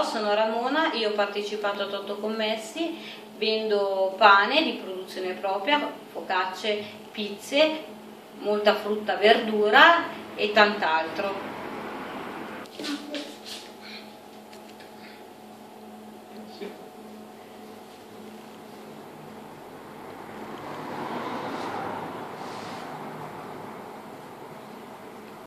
sono Ramona, io ho partecipato a Toto Commessi, vendo pane di produzione propria, focacce, pizze, molta frutta, verdura e tant'altro. Sì.